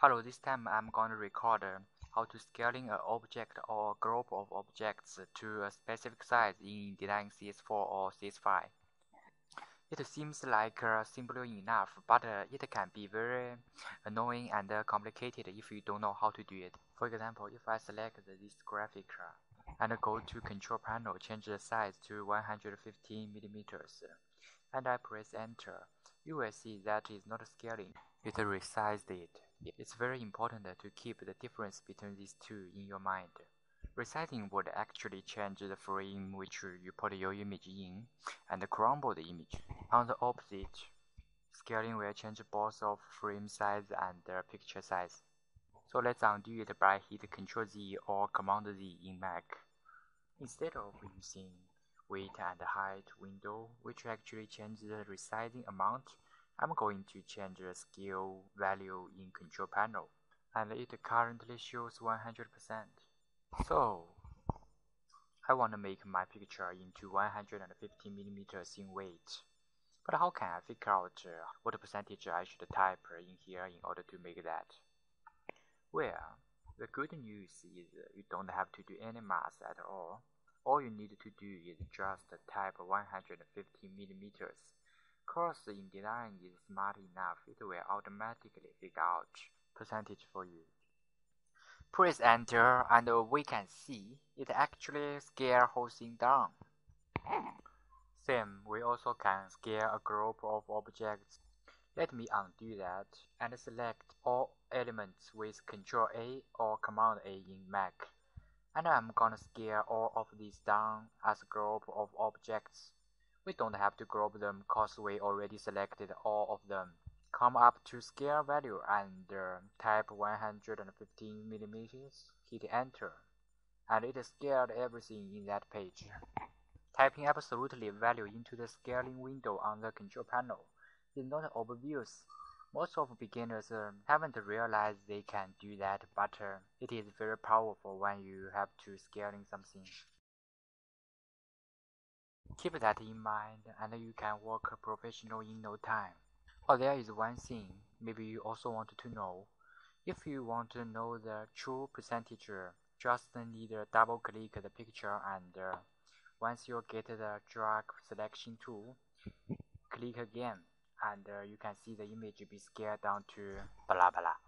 Hello, this time I'm going to record uh, how to scaling an object or a group of objects to a specific size in InDesign CS4 or CS5. It seems like uh, simple enough, but uh, it can be very annoying and uh, complicated if you don't know how to do it. For example, if I select this graphic uh, and go to control panel, change the size to 115 millimeters, and I press enter, you will see that it's not scaling, it resized it. It's very important to keep the difference between these two in your mind. Resizing would actually change the frame which you put your image in and crumble the image. On the opposite, scaling will change both of frame size and picture size. So let's undo it by hit Ctrl Z or Command Z in Mac. Instead of using width and height window, which actually change the resizing amount, I'm going to change the scale value in control panel and it currently shows 100%. So I want to make my picture into 150 millimeters in weight. But how can I figure out uh, what percentage I should type in here in order to make that? Well, the good news is you don't have to do any math at all. All you need to do is just type 150 millimeters course InDesign is smart enough, it will automatically figure out percentage for you. Press enter and we can see it actually scale whole thing down. Same, we also can scale a group of objects. Let me undo that and select all elements with Ctrl A or Command A in Mac. And I'm gonna scale all of these down as a group of objects. We don't have to group them cause we already selected all of them. Come up to scale value and uh, type 115 millimeters, hit enter, and it scaled everything in that page. Typing absolutely value into the scaling window on the control panel is not obvious. Most of beginners uh, haven't realized they can do that, but uh, it is very powerful when you have to scaling something. Keep that in mind and you can work professional in no time. Oh, there is one thing maybe you also want to know. If you want to know the true percentage, just need to double click the picture and uh, once you get the direct selection tool, click again and uh, you can see the image be scaled down to blah blah.